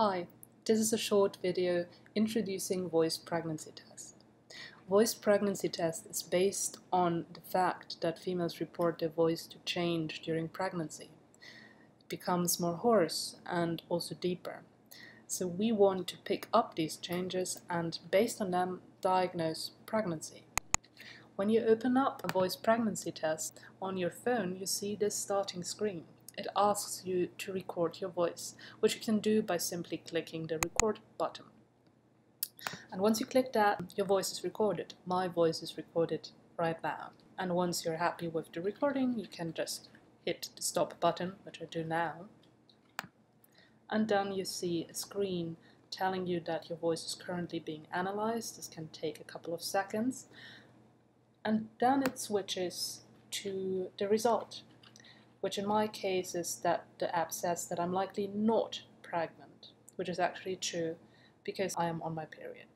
Hi, this is a short video introducing voice pregnancy test. Voice pregnancy test is based on the fact that females report their voice to change during pregnancy. It becomes more hoarse and also deeper. So we want to pick up these changes and based on them diagnose pregnancy. When you open up a voice pregnancy test on your phone, you see this starting screen it asks you to record your voice, which you can do by simply clicking the record button. And once you click that, your voice is recorded. My voice is recorded right now. And once you're happy with the recording, you can just hit the stop button, which I do now. And then you see a screen telling you that your voice is currently being analyzed. This can take a couple of seconds. And then it switches to the result which in my case is that the app says that I'm likely not pregnant, which is actually true because I am on my period.